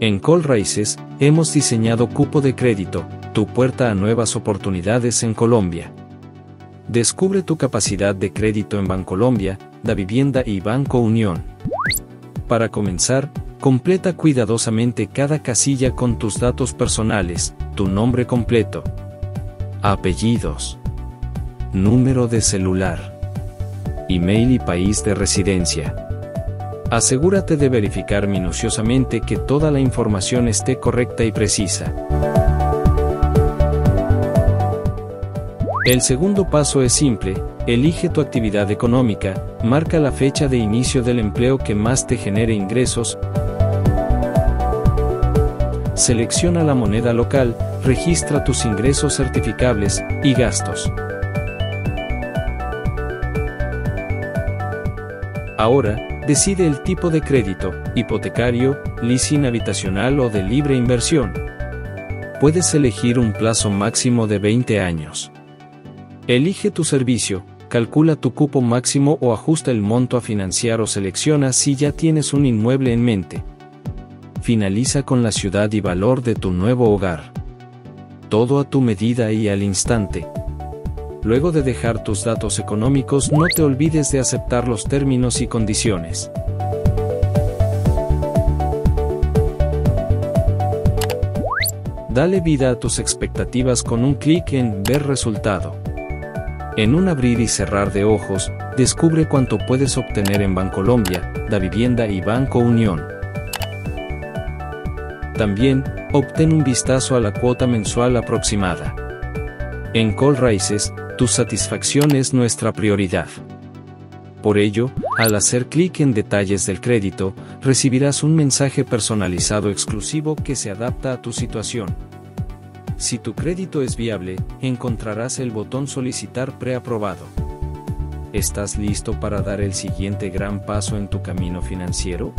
En Call Raíces, hemos diseñado Cupo de Crédito, tu puerta a nuevas oportunidades en Colombia. Descubre tu capacidad de crédito en Bancolombia, Da Vivienda y Banco Unión. Para comenzar, completa cuidadosamente cada casilla con tus datos personales, tu nombre completo, apellidos, número de celular, email y país de residencia. Asegúrate de verificar minuciosamente que toda la información esté correcta y precisa. El segundo paso es simple, elige tu actividad económica, marca la fecha de inicio del empleo que más te genere ingresos, selecciona la moneda local, registra tus ingresos certificables y gastos. Ahora, Decide el tipo de crédito, hipotecario, leasing habitacional o de libre inversión. Puedes elegir un plazo máximo de 20 años. Elige tu servicio, calcula tu cupo máximo o ajusta el monto a financiar o selecciona si ya tienes un inmueble en mente. Finaliza con la ciudad y valor de tu nuevo hogar. Todo a tu medida y al instante. Luego de dejar tus datos económicos no te olvides de aceptar los términos y condiciones. Dale vida a tus expectativas con un clic en Ver resultado. En un abrir y cerrar de ojos, descubre cuánto puedes obtener en Bancolombia, Da Vivienda y Banco Unión. También, obtén un vistazo a la cuota mensual aproximada. En Call Races, tu satisfacción es nuestra prioridad. Por ello, al hacer clic en detalles del crédito, recibirás un mensaje personalizado exclusivo que se adapta a tu situación. Si tu crédito es viable, encontrarás el botón Solicitar preaprobado. ¿Estás listo para dar el siguiente gran paso en tu camino financiero?